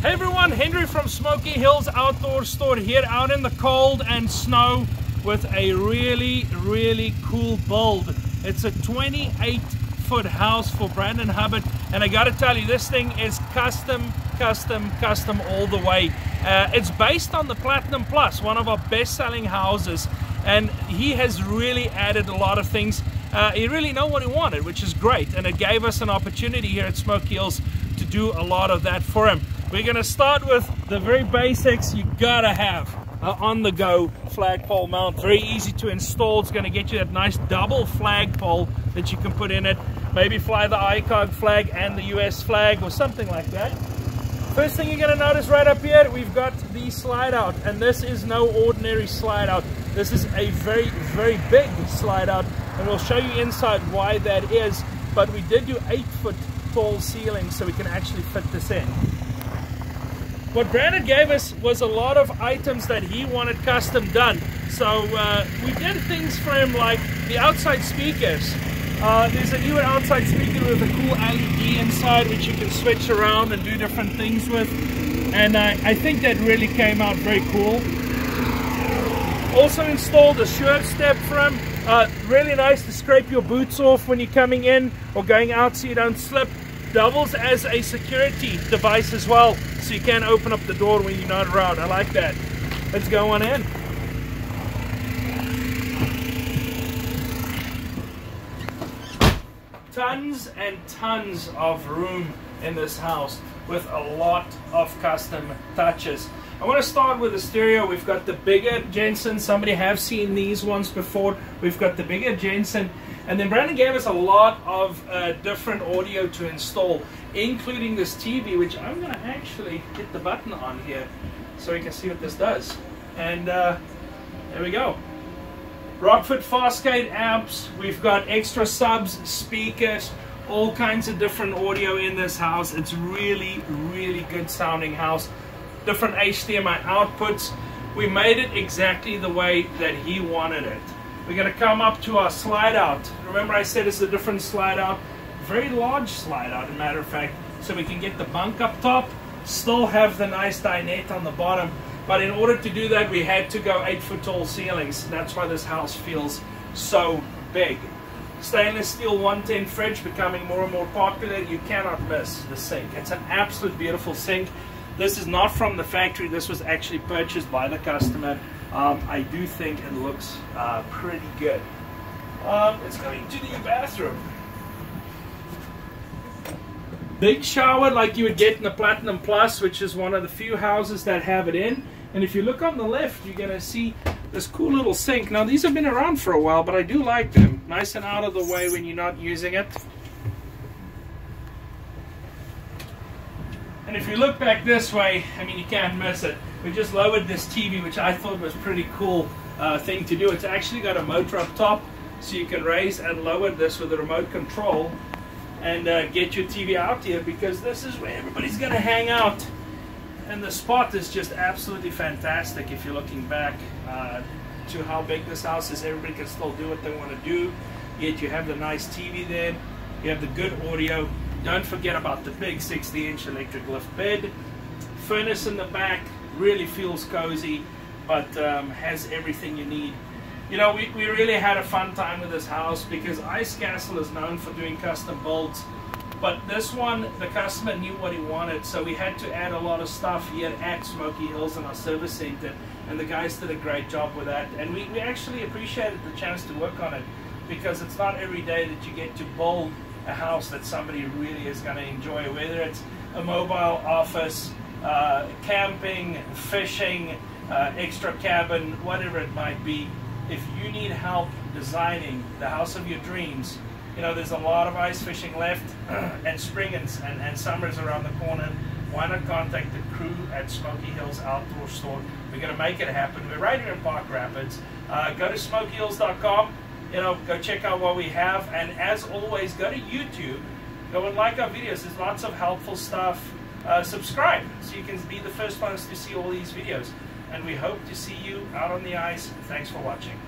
Hey everyone, Henry from Smokey Hills Outdoor Store here out in the cold and snow with a really, really cool build. It's a 28 foot house for Brandon Hubbard and I gotta tell you, this thing is custom, custom, custom all the way. Uh, it's based on the Platinum Plus, one of our best selling houses and he has really added a lot of things. Uh, he really know what he wanted, which is great and it gave us an opportunity here at Smokey Hills to do a lot of that for him. We're to start with the very basics you gotta have uh, on the go flagpole mount. Very easy to install. It's to get you that nice double flagpole that you can put in it. Maybe fly the ICOG flag and the US flag or something like that. First thing you're to notice right up here, we've got the slide out. And this is no ordinary slide out. This is a very, very big slide out. And we'll show you inside why that is. But we did do 8 foot tall ceilings so we can actually fit this in. What Brandon gave us was a lot of items that he wanted custom done. So uh, we did things for him like the outside speakers. Uh, there's a new outside speaker with a cool LED inside which you can switch around and do different things with. And uh, I think that really came out very cool. Also installed a shirt Step for him. Uh, really nice to scrape your boots off when you're coming in or going out so you don't slip doubles as a security device as well so you can open up the door when you're not around I like that let's go on in tons and tons of room in this house with a lot of custom touches I want to start with the stereo. We've got the bigger Jensen. Somebody have seen these ones before. We've got the bigger Jensen and then Brandon gave us a lot of uh, different audio to install, including this TV, which I'm going to actually hit the button on here so we can see what this does. And uh, there we go. Rockford Fosgate amps. We've got extra subs, speakers, all kinds of different audio in this house. It's really, really good sounding house. Different HDMI outputs. We made it exactly the way that he wanted it. We're going to come up to our slide out. Remember I said it's a different slide out. Very large slide out, a matter of fact. So we can get the bunk up top, still have the nice dinette on the bottom. But in order to do that, we had to go 8 foot tall ceilings. That's why this house feels so big. Stainless steel 110 fridge becoming more and more popular. You cannot miss the sink. It's an absolute beautiful sink. This is not from the factory. This was actually purchased by the customer um, I do think it looks uh, pretty good. Um, to the bathroom. Big shower like you would get in the Platinum Plus, which is one of the few houses that have it in. And if you look on the left, you're going to see this cool little sink. Now, these have been around for a while, but I do like them. Nice and out of the way when you're not using it. And if you look back this way, I mean, you can't miss it. We just lowered this TV, which I thought was pretty cool uh, thing to do. It's actually got a motor up top, so you can raise and lower this with a remote control and uh, get your TV out here because this is where everybody's going to hang out. And the spot is just absolutely fantastic if you're looking back uh, to how big this house is. Everybody can still do what they want to do, yet you have the nice TV there, you have the good audio, don't forget about the big 60 inch electric lift bed. Furnace in the back, really feels cozy, but um, has everything you need. You know, we, we really had a fun time with this house because Ice Castle is known for doing custom builds. But this one, the customer knew what he wanted, so we had to add a lot of stuff here at Smokey Hills in our service center, and the guys did a great job with that. And we, we actually appreciated the chance to work on it because it's not every day that you get to build a house that somebody really is going to enjoy, whether it's a mobile office, uh, camping, fishing, uh, extra cabin, whatever it might be. If you need help designing the house of your dreams, you know, there's a lot of ice fishing left and spring and, and, and summer's around the corner. Why not contact the crew at Smokey Hills Outdoor Store? We're going to make it happen. We're right here in Park Rapids. Uh, go to smokeyhills.com you know, go check out what we have. And as always, go to YouTube, go and like our videos. There's lots of helpful stuff. Uh, subscribe so you can be the first ones to see all these videos. And we hope to see you out on the ice. Thanks for watching.